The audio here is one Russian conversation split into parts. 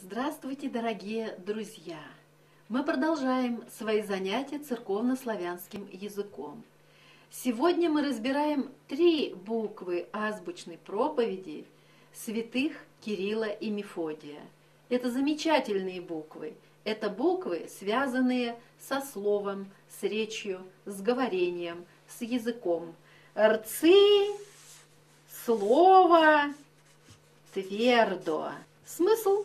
Здравствуйте, дорогие друзья! Мы продолжаем свои занятия церковно-славянским языком. Сегодня мы разбираем три буквы азбучной проповеди святых Кирилла и Мефодия. Это замечательные буквы. Это буквы, связанные со словом, с речью, с говорением, с языком. Рцы, слово, твердо. Смысл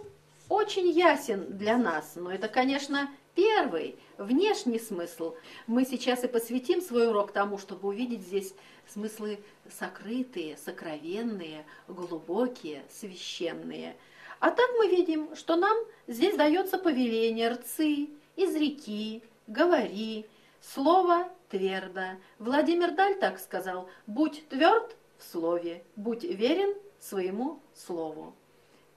очень ясен для нас, но это, конечно, первый, внешний смысл. Мы сейчас и посвятим свой урок тому, чтобы увидеть здесь смыслы сокрытые, сокровенные, глубокие, священные. А так мы видим, что нам здесь дается повеление рцы, из реки, говори, слово твердо. Владимир Даль так сказал, будь тверд в слове, будь верен своему слову.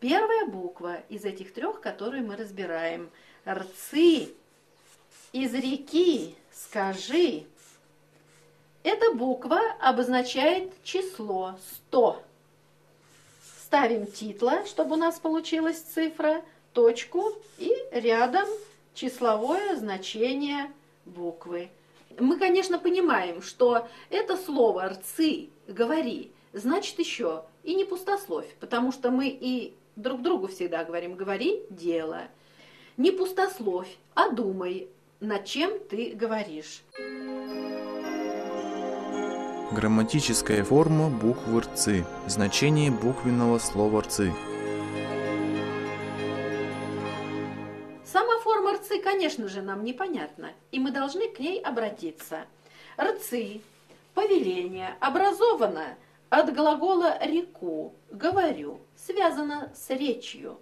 Первая буква из этих трех, которые мы разбираем. Рцы из реки скажи. Эта буква обозначает число 100. Ставим титла, чтобы у нас получилась цифра, точку и рядом числовое значение буквы. Мы, конечно, понимаем, что это слово «рцы», «говори» значит еще и не пустословь, потому что мы и друг другу всегда говорим, говори дело. Не пустословь, а думай, над чем ты говоришь. Грамматическая форма буквы «рцы». Значение буквенного слова «рцы». Сама форма «рцы», конечно же, нам непонятна, и мы должны к ней обратиться. «Рцы» – повеление, образовано от глагола «реку», «говорю», связано с речью.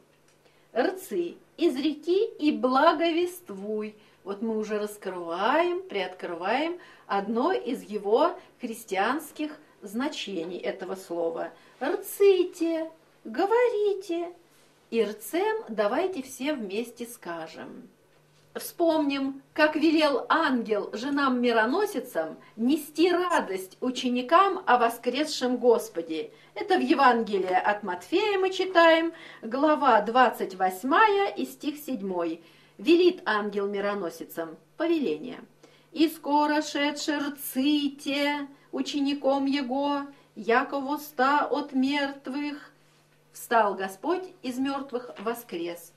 Рцы из реки и благовествуй. Вот мы уже раскрываем, приоткрываем одно из его христианских значений этого слова. Рците, говорите. И рцем давайте все вместе скажем. Вспомним, как велел ангел женам-мироносицам нести радость ученикам о воскресшем Господе. Это в Евангелии от Матфея мы читаем, глава 28 и стих 7. Велит ангел мироносицам повеление. «И скоро шедше рците учеником его, яково ста от мертвых». Встал Господь из мертвых воскрес.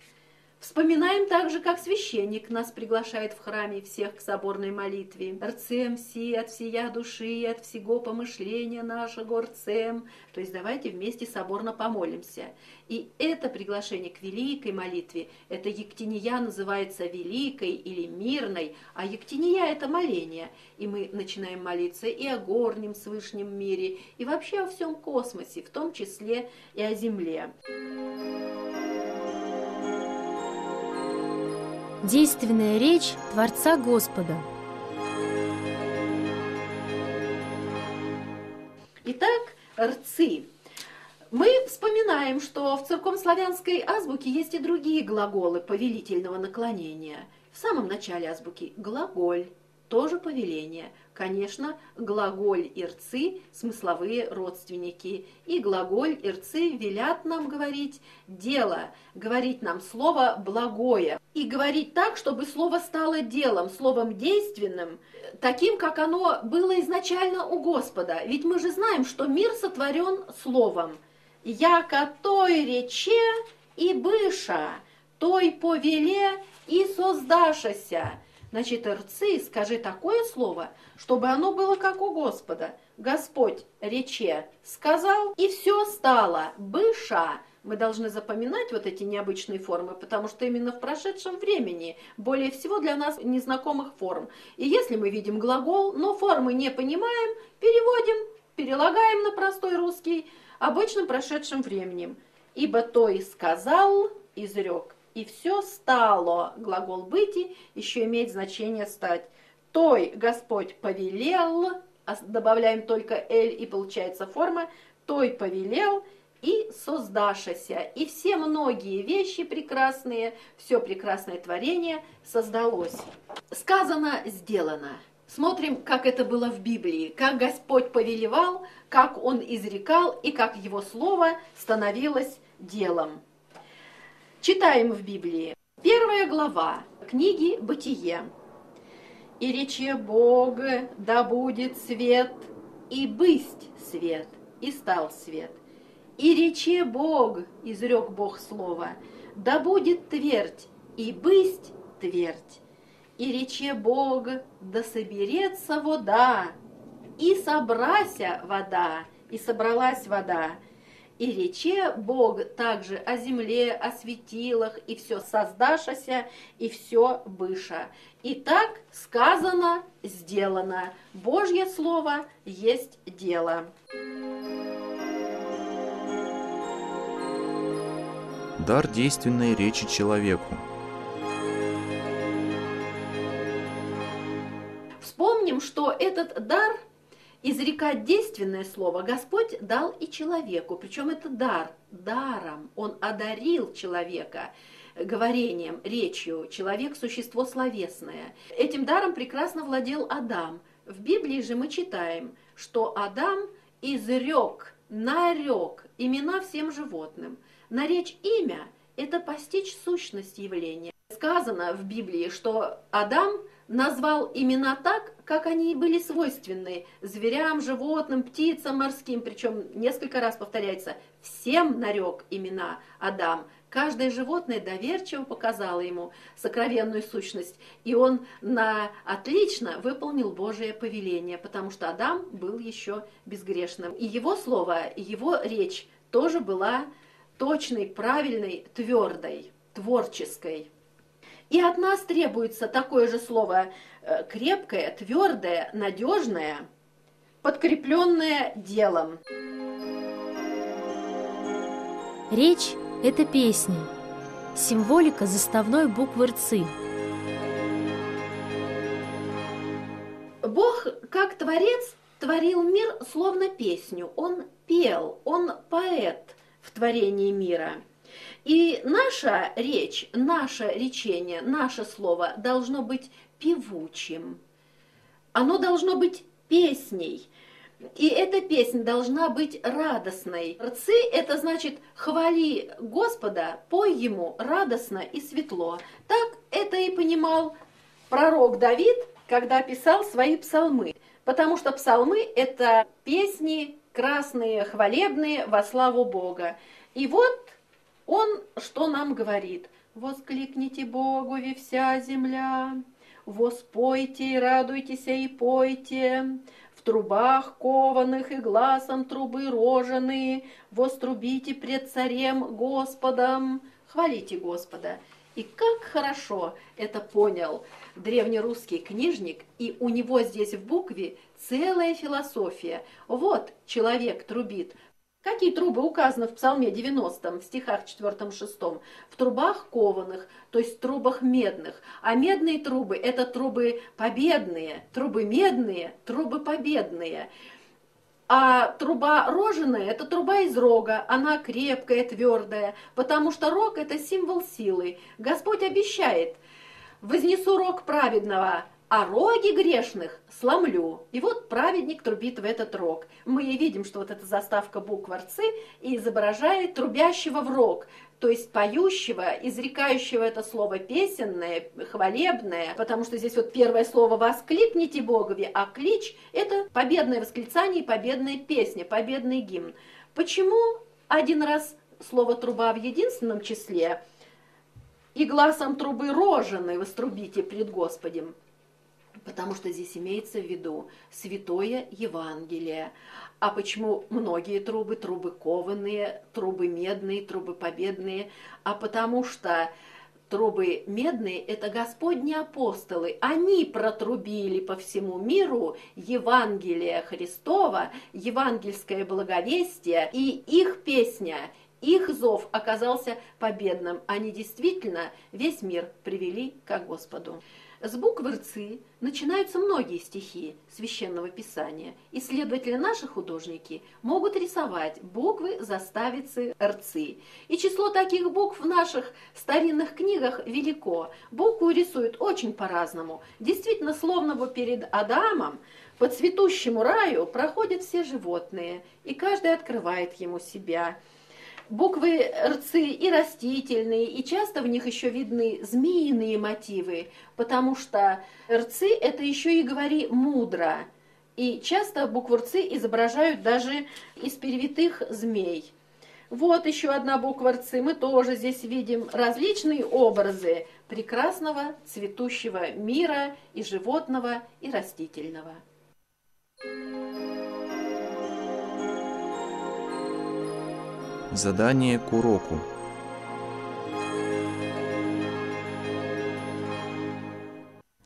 Вспоминаем также, как священник нас приглашает в храме всех к соборной молитве. «Рцем си от всея души и от всего помышления нашего рцем». То есть давайте вместе соборно помолимся. И это приглашение к великой молитве, это Ектиния называется великой или мирной, а Ектиния – это моление. И мы начинаем молиться и о горнем свышнем мире, и вообще о всем космосе, в том числе и о Земле. Действенная речь Творца Господа. Итак, рцы. Мы вспоминаем, что в церковнославянской азбуке есть и другие глаголы повелительного наклонения. В самом начале азбуки глаголь, тоже повеление. Конечно, глаголь и рцы – смысловые родственники. И глаголь и рцы велят нам говорить дело, говорить нам слово благое. И говорить так, чтобы слово стало делом, словом действенным, таким, как оно было изначально у Господа. Ведь мы же знаем, что мир сотворен словом. «Яко той рече и быша, той повеле и создашася». Значит, рцы, скажи такое слово, чтобы оно было как у Господа. Господь рече сказал, и все стало. Быша. Мы должны запоминать вот эти необычные формы, потому что именно в прошедшем времени более всего для нас незнакомых форм. И если мы видим глагол, но формы не понимаем, переводим, перелагаем на простой русский обычным прошедшим временем. Ибо той сказал, изрек и все стало. Глагол «быти» еще имеет значение «стать». Той Господь повелел, а добавляем только «эль» и получается форма, той повелел и создашася. И все многие вещи прекрасные, все прекрасное творение создалось. Сказано, сделано. Смотрим, как это было в Библии, как Господь повелевал, как Он изрекал и как Его Слово становилось делом. Читаем в Библии. Первая глава книги «Бытие». «И рече Бог, да будет свет, и бысть свет, и стал свет. И рече Бог, изрек Бог слово, да будет твердь, и бысть твердь. И рече Бог, да соберется вода, и собрася вода, и собралась вода. И рече Бог также о земле, о светилах, и все создашася, и все выше. И так сказано, сделано. Божье Слово есть дело. Дар действенной речи человеку. Вспомним, что этот дар изрекать действенное слово Господь дал и человеку, причем это дар, даром. Он одарил человека говорением, речью. Человек – существо словесное. Этим даром прекрасно владел Адам. В Библии же мы читаем, что Адам изрек, нарек имена всем животным. Наречь имя – это постичь сущность явления. Сказано в Библии, что Адам назвал имена так, как они были свойственны зверям, животным, птицам морским, причем несколько раз повторяется, всем нарек имена Адам. Каждое животное доверчиво показало ему сокровенную сущность, и он на отлично выполнил Божие повеление, потому что Адам был еще безгрешным. И его слово, и его речь тоже была точной, правильной, твердой, творческой. И от нас требуется такое же слово э, крепкое, твердое, надежное, подкрепленное делом. Речь – это песня, символика заставной буквы РЦИ. Бог, как творец, творил мир словно песню. Он пел, он поэт в творении мира – и наша речь, наше речение, наше слово должно быть певучим. Оно должно быть песней. И эта песня должна быть радостной. Рцы – это значит «хвали Господа, пой Ему радостно и светло». Так это и понимал пророк Давид, когда писал свои псалмы. Потому что псалмы – это песни красные, хвалебные во славу Бога. И вот он что нам говорит? «Воскликните Богу, ви вся земля, воспойте и радуйтесь и пойте, в трубах кованых и глазом трубы роженые, вострубите пред царем Господом, хвалите Господа». И как хорошо это понял древнерусский книжник, и у него здесь в букве целая философия. Вот человек трубит – Какие трубы указаны в Псалме 90, в стихах 4-6? В трубах кованых, то есть трубах медных. А медные трубы – это трубы победные, трубы медные, трубы победные. А труба роженая – это труба из рога, она крепкая, твердая, потому что рог – это символ силы. Господь обещает – вознесу рог праведного, а роги грешных сломлю. И вот праведник трубит в этот рог. Мы и видим, что вот эта заставка букв рцы изображает трубящего в рог, то есть поющего, изрекающего это слово песенное, хвалебное, потому что здесь вот первое слово «воскликните Богови», а клич – это победное восклицание и победная песня, победный гимн. Почему один раз слово «труба» в единственном числе и глазом трубы роженой вострубите пред Господем – потому что здесь имеется в виду святое Евангелие. А почему многие трубы, трубы кованые, трубы медные, трубы победные? А потому что трубы медные – это Господни апостолы. Они протрубили по всему миру Евангелие Христова, евангельское благовестие, и их песня – их зов оказался победным. Они действительно весь мир привели к Господу. С буквы «рцы» начинаются многие стихи Священного Писания, и, следовательно, наши художники могут рисовать буквы заставицы «рцы». И число таких букв в наших старинных книгах велико. Букву рисуют очень по-разному. Действительно, словно бы перед Адамом по цветущему раю проходят все животные, и каждый открывает ему себя – Буквы рцы и растительные, и часто в них еще видны змеиные мотивы, потому что рцы – это еще и говори мудро. И часто букву рцы изображают даже из перевитых змей. Вот еще одна буква рцы. Мы тоже здесь видим различные образы прекрасного цветущего мира и животного, и растительного. Задание к уроку.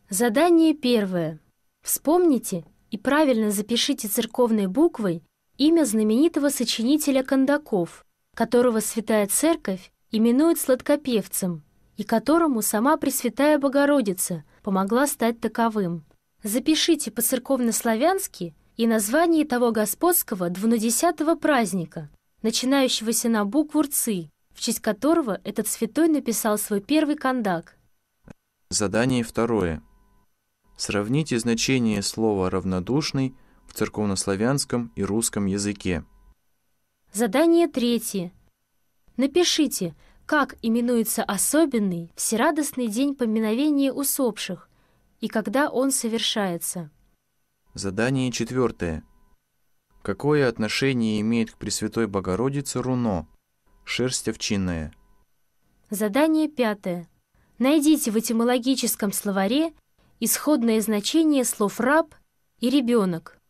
Задание первое. Вспомните и правильно запишите церковной буквой имя знаменитого сочинителя Кондаков, которого Святая Церковь именует сладкопевцем и которому сама Пресвятая Богородица помогла стать таковым. Запишите по-церковно-славянски и название того господского двунадесятого праздника – начинающегося на букву «рцы», в честь которого этот святой написал свой первый кондак. Задание второе. Сравните значение слова «равнодушный» в церковнославянском и русском языке. Задание третье. Напишите, как именуется особенный всерадостный день поминовения усопших и когда он совершается. Задание четвертое. Какое отношение имеет к Пресвятой Богородице руно, шерсть овчинная? Задание пятое. Найдите в этимологическом словаре исходное значение слов «раб» и «ребенок».